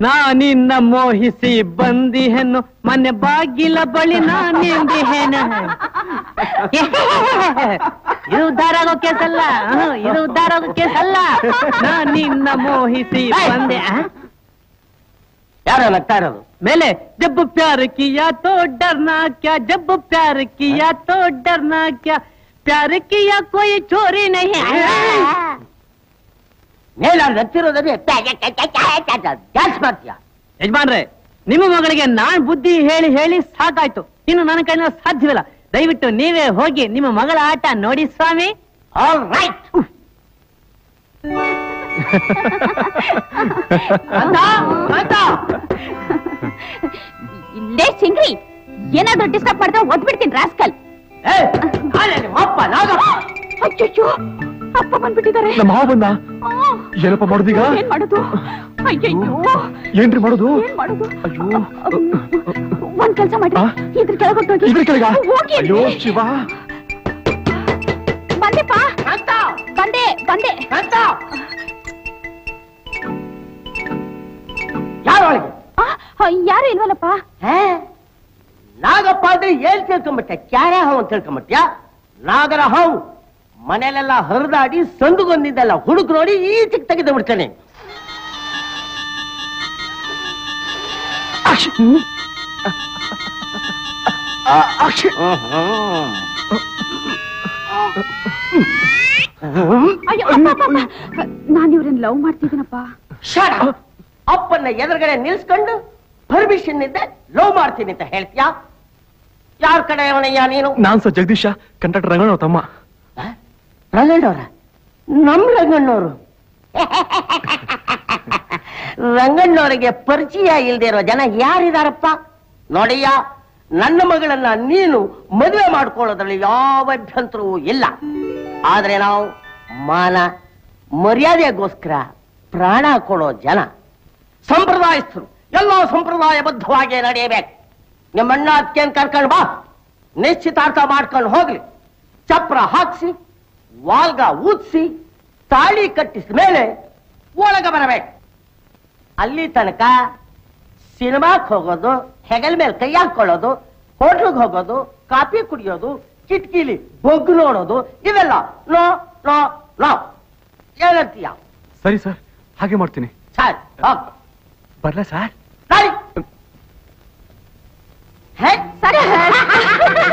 ನಾನಿನ್ನ ಮೋಹಿಸಿ ಬಂದಿಹೆನ್ನು ಮನೆ ಬಾಗಿಲ ಬಳಿ ನಾನೆಂದಿಹೆನ ಇದು ಉದ್ಧಾರ ಆಗೋ ಕೇಸಲ್ಲ ಇದು ಉದ್ಧಾರ ಆಗೋ ಕೇಸಲ್ಲ ನಾನಿನ್ನ ಮೋಹಿಸಿ ಬಂದೆ ಯಾರ ನಗ್ತಾ ಇರೋದು? ಮೇಲೆ ಜಬ್ಬು ಪ್ಯಾರ ಕಿಯಾ ತೋ ಡರ್ನಾ ಕ್ಯಾ ಜಬ್ಬು ಪ್ಯಾರ ಕಿಯಾ ತೋ ಡರ್ನಾ ಕ್ಯಾ ಪ್ಯಾರ ಕಿಯಾ ಕೊಯ್ ಚೋರಿ ನಹಿ ಮೇಲ ನಗ್ತಿರೋದ್ರೆ ಜಾಸ್ತಿ ಮಾಡ್ತೀಯ ಯಜಮಾನ್ರೆ ನಿಮ್ಮ ಮಗಳಿಗೆ ನಾನ್ ಬುದ್ಧಿ ಹೇಳಿ ಹೇಳಿ ಸಾಕಾಯ್ತು ಇನ್ನು ನನ್ನ ಕೈನ ಸಾಧ್ಯವಿಲ್ಲ ದಯವಿಟ್ಟು ನೀವೇ ಹೋಗಿ ನಿಮ್ಮ ಮಗಳ ಆಟ ನೋಡಿ ಸ್ವಾಮಿ ಇಲ್ಲೇ ಸಿಂಗ್ರಿ ಏನಾದ್ರೂ ಡಿಸ್ಟರ್ಬ್ ಮಾಡಿದ್ರೆ ಒದ್ಬಿಡ್ತೀನಿ ರಾಸ್ಕಲ್ ಅಪ್ಪ ಬಂದ್ಬಿಟ್ಟಿದ್ದಾರೆ ನಮ್ಮ ಮಾವ ಬಂದ ಆ, ಏನಪ್ಪ ಮಾಡುದೀಗ? ಏನ್ ಮಾಡೋದು? ಅಯ್ಯಯ್ಯೋ. ಏನ್ರಿ ಮಾಡುದು? ಏನ್ ಮಾಡೋದು? ಅಯ್ಯೋ. ಒಂದ್ ಕೆಲಸ ಮಾಡಿ ಆ? ಇದ್ರ ಕೆಳಗೊಟ್ಟೋಗಿ ಇದ್ರ ಕೆಳಗ? ಹೋಗಿ ಅಯ್ಯೋ ಶಿವ. ಬಂದೆಪ್ಪ ಬಂದೆ ಬಂದೆ. ಯಾರೊಳಗೆ ಆ, ಆ, ಯಾರು ಇಲ್ವಲ್ಲಪ್ಪ? ನಾಗಪ್ಪ ಅಂದ್ರೆ ಏನ್ ತಿಳ್ಕೊಂಬಿಟ್ಟೆ? ಕ್ಯಾರ ಹಾವು ಅಂತ ತಿಳ್ಕೊಂಬಿಟ್ಯಾ ನಾಗರ ಹಾವು ಮನೆಯಲ್ಲೆಲ್ಲ ಹರಿದಾಡಿ ಸಂದುಗೊಂದಿದ್ದಲ್ಲ ಹುಡುಗ ನೋಡಿ ಈಚೆಗೆ ತೆಗೆದು ಬಿಡ್ತಾನೆ. ನಾನು ಇವ್ರನ್ನ ಲವ್ ಮಾಡ್ತಿದ್ದೀನಪ್ಪ. ಅಪ್ಪನ್ನ ಎದುರುಗಡೆ ನಿಲ್ಸ್ಕೊಂಡು ಪರ್ಮಿಷನ್ ಇದ್ದೆ ಲವ್ ಮಾಡ್ತೀನಿ ಅಂತ ಹೇಳ್ತೀಯಾ? ಯಾರ ಕಡೆ ಅವನಯ್ಯ ನೀನು? ನಾನ್ ಸರ್ ಜಗದೀಶ ಕಂಡಕ್ಟರ್ ರಂಗಣ್ಣ ತಮ್ಮ. ರಂಗಣ್ಣವ್ರ? ನಮ್ ರಂಗಣ್ಣವರು. ರಂಗಣ್ಣವರಿಗೆ ಪರಿಚಯ ಇಲ್ದೇ ಇರೋ ಜನ ಯಾರಿದಾರಪ್ಪ? ನೋಡಿಯ, ನನ್ನ ಮಗಳನ್ನ ನೀನು ಮದುವೆ ಮಾಡ್ಕೊಳ್ಳೋದ್ರಲ್ಲಿ ಯಾವ ಅಭ್ಯಂತರವೂ ಇಲ್ಲ. ಆದ್ರೆ ನಾವು ಮಾನ, ಮರ್ಯಾದೆಗೋಸ್ಕರ ಪ್ರಾಣ ಕೊಡೋ ಜನ. ಸಂಪ್ರದಾಯಸ್ಥರು, ಎಲ್ಲ ಸಂಪ್ರದಾಯಬದ್ಧವಾಗಿ ನಡೆಯಬೇಕು. ನಿಮ್ಮಣ್ಣ ಅದಕ್ಕೇನ್ ಕರ್ಕೊಂಡು ಬಾ. ನಿಶ್ಚಿತಾರ್ಥ ಮಾಡ್ಕೊಂಡು ಹೋಗ್ಲಿ. ಚಪ್ರ ಹಾಕ್ಸಿ ವಾಲ್ಗ ಊದಿಸಿ ತಾಳಿ ಕಟ್ಟಿಸಿದ ಮೇಲೆ ಒಳಗ ಬರಬೇಕು. ಅಲ್ಲಿ ತನಕ ಸಿನಿಮಾಕ್ ಹೋಗೋದು ಹೆಗಲ್ ಮೇಲೆ ಕೈ ಹಾಕೊಳ್ಳೋದು ಹೋಟ್ಲಿಗೆ ಹೋಗೋದು ಕಾಫಿ ಕುಡಿಯೋದು ಕಿಟಕಿಲಿ ಬೊಗ್ಗು ನೋಡೋದು ಇವೆಲ್ಲ ನೋ ನೋ ನೋ. ಏನಂತೀಯ? ಸರಿ ಸರ್ ಹಾಗೆ ಮಾಡ್ತೀನಿ. ಸರ್. ಬರ್ಲಾ ಸರ್? ಸರಿ. ಹೇ ಸರಿ.